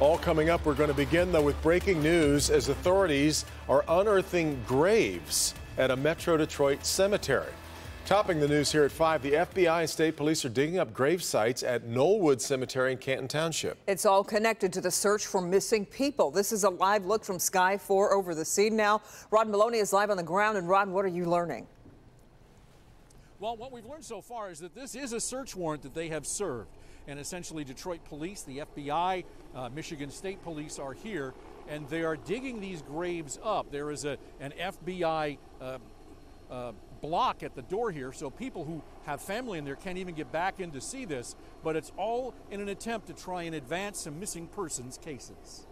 All coming up, we're going to begin, though, with breaking news as authorities are unearthing graves at a Metro Detroit cemetery. Topping the news here at 5, the FBI and state police are digging up grave sites at Knollwood Cemetery in Canton Township. It's all connected to the search for missing people. This is a live look from Sky 4 over the scene now. Rod Meloni is live on the ground. And Rod, what are you learning? Well, what we've learned so far is that this is a search warrant that they have served. And essentially, Detroit police, the FBI, uh, Michigan State Police are here, and they are digging these graves up. There is a, an FBI uh, uh, block at the door here, so people who have family in there can't even get back in to see this, but it's all in an attempt to try and advance some missing persons cases.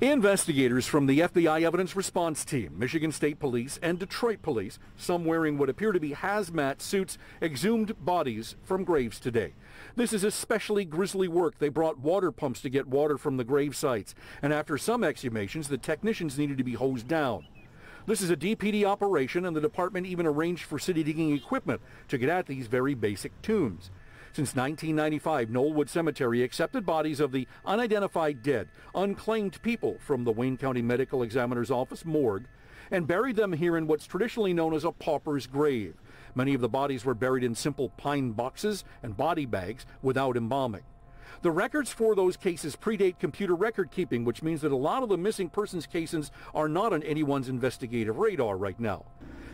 Investigators from the FBI Evidence Response Team, Michigan State Police, and Detroit Police, some wearing what appear to be hazmat suits, exhumed bodies from graves today. This is especially grisly work. They brought water pumps to get water from the grave sites, and after some exhumations, the technicians needed to be hosed down. This is a DPD operation, and the department even arranged for city digging equipment to get at these very basic tombs. Since 1995, Knollwood Cemetery accepted bodies of the unidentified dead, unclaimed people from the Wayne County Medical Examiner's Office morgue, and buried them here in what's traditionally known as a pauper's grave. Many of the bodies were buried in simple pine boxes and body bags without embalming. The records for those cases predate computer record keeping, which means that a lot of the missing persons cases are not on anyone's investigative radar right now.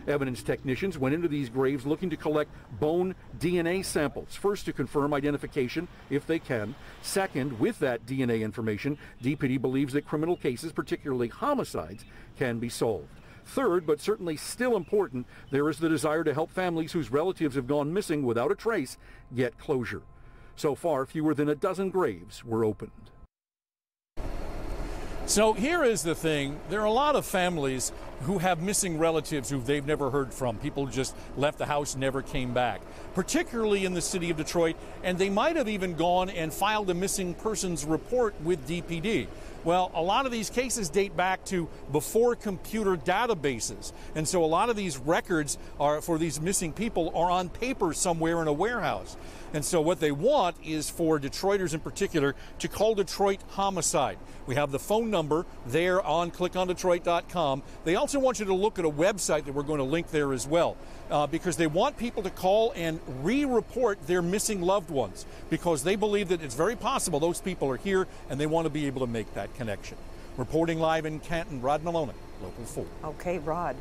Evidence technicians went into these graves looking to collect bone DNA samples, first to confirm identification if they can. Second, with that DNA information, DPD believes that criminal cases, particularly homicides, can be solved. Third, but certainly still important, there is the desire to help families whose relatives have gone missing without a trace get closure. So far, fewer than a dozen graves were opened. So here is the thing. There are a lot of families who have missing relatives who they've never heard from. People just left the house, never came back, particularly in the city of Detroit. And they might have even gone and filed a missing persons report with DPD. Well, a lot of these cases date back to before computer databases. And so a lot of these records are for these missing people are on paper somewhere in a warehouse. And so what they want is for Detroiters in particular to call Detroit homicide. We have the phone number there on clickondetroit.com. They also want you to look at a website that we're going to link there as well. Uh, because they want people to call and re-report their missing loved ones because they believe that it's very possible those people are here and they want to be able to make that connection. Reporting live in Canton, Rod Meloni, Local 4. Okay, Rod.